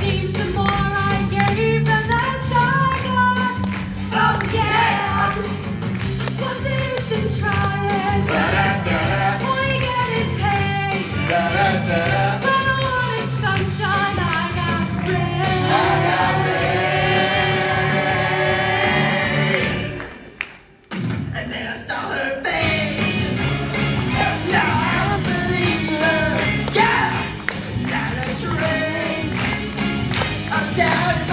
seems the more down.